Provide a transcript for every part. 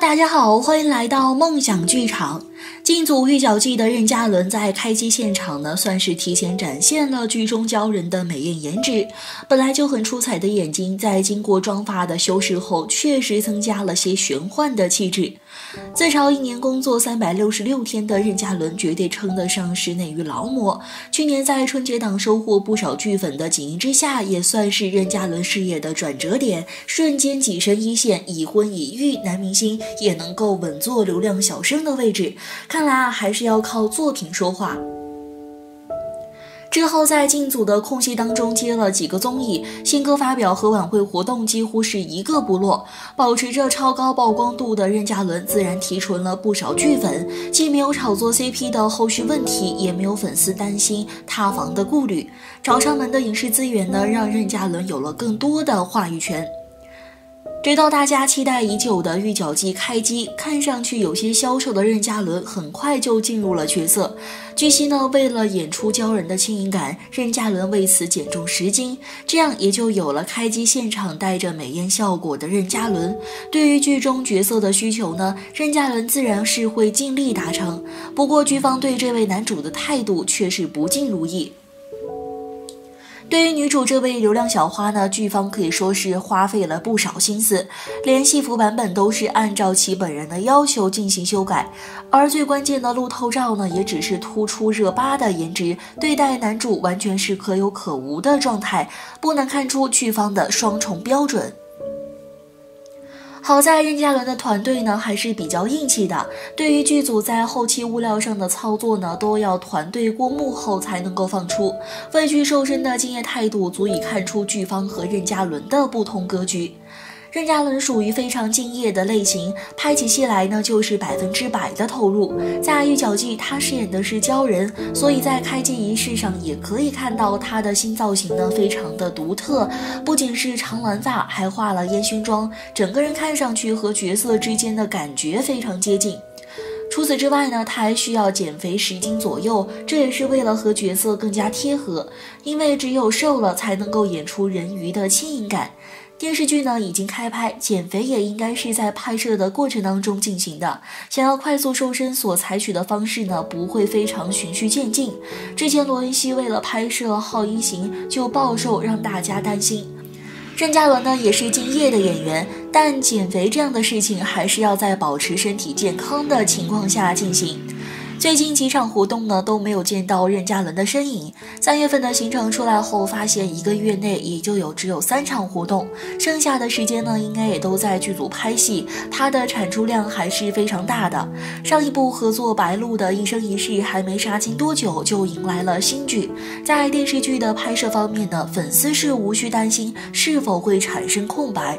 大家好，欢迎来到梦想剧场。进组预角记的任嘉伦在开机现场呢，算是提前展现了剧中鲛人的美艳颜值。本来就很出彩的眼睛，在经过妆发的修饰后，确实增加了些玄幻的气质。自嘲一年工作三百六十六天的任嘉伦，绝对称得上是内娱劳模。去年在春节档收获不少剧粉的《锦衣之下》，也算是任嘉伦事业的转折点，瞬间跻身一线。已婚已育男明星也能够稳坐流量小生的位置。看来啊，还是要靠作品说话。之后在进组的空隙当中接了几个综艺，新歌发表和晚会活动几乎是一个不落，保持着超高曝光度的任嘉伦自然提纯了不少剧粉，既没有炒作 CP 的后续问题，也没有粉丝担心塌房的顾虑，找上门的影视资源呢，让任嘉伦有了更多的话语权。直到大家期待已久的《玉角记》开机，看上去有些消瘦的任嘉伦很快就进入了角色。据悉呢，为了演出鲛人的轻盈感，任嘉伦为此减重十斤，这样也就有了开机现场带着美颜效果的任嘉伦。对于剧中角色的需求呢，任嘉伦自然是会尽力达成。不过剧方对这位男主的态度却是不尽如意。对于女主这位流量小花呢，剧方可以说是花费了不少心思，连戏服版本都是按照其本人的要求进行修改，而最关键的路透照呢，也只是突出热巴的颜值，对待男主完全是可有可无的状态，不难看出剧方的双重标准。好在任嘉伦的团队呢还是比较硬气的，对于剧组在后期物料上的操作呢，都要团队过目后才能够放出。为剧瘦身的敬业态度，足以看出剧方和任嘉伦的不同格局。任嘉伦属于非常敬业的类型，拍起戏来呢就是百分之百的投入。在《玉角记》，他饰演的是鲛人，所以在开机仪式上也可以看到他的新造型呢，非常的独特。不仅是长蓝发，还化了烟熏妆，整个人看上去和角色之间的感觉非常接近。除此之外呢，他还需要减肥十斤左右，这也是为了和角色更加贴合，因为只有瘦了才能够演出人鱼的轻盈感。电视剧呢已经开拍，减肥也应该是在拍摄的过程当中进行的。想要快速瘦身，所采取的方式呢不会非常循序渐进。之前罗恩熙为了拍摄《好一行》就暴瘦，让大家担心。任嘉伦呢也是敬业的演员，但减肥这样的事情还是要在保持身体健康的情况下进行。最近几场活动呢都没有见到任嘉伦的身影。三月份的行程出来后，发现一个月内也就有只有三场活动，剩下的时间呢应该也都在剧组拍戏。他的产出量还是非常大的。上一部合作白鹿的一生一世还没杀青多久，就迎来了新剧。在电视剧的拍摄方面呢，粉丝是无需担心是否会产生空白。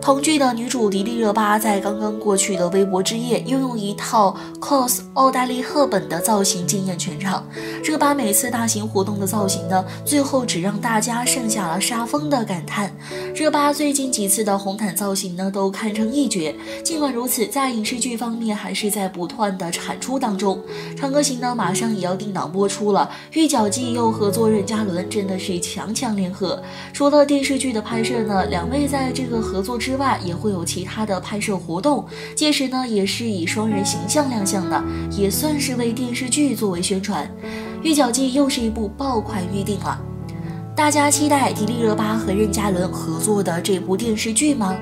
同剧的女主迪丽热巴在刚刚过去的微博之夜，又用一套 cos 奥黛赫本的造型惊艳全场。热巴每次大型活动的造型呢，最后只让大家剩下了杀疯的感叹。热巴最近几次的红毯造型呢，都堪称一绝。尽管如此，在影视剧方面还是在不断的产出当中。长歌行呢，马上也要定档播出了。御角记又合作任嘉伦，真的是强强联合。除了电视剧的拍摄呢，两位在这个合作之外也会有其他的拍摄活动，届时呢也是以双人形象亮相的，也算算是为电视剧作为宣传。《御角记》又是一部爆款预定了，大家期待迪丽热巴和任嘉伦合作的这部电视剧吗？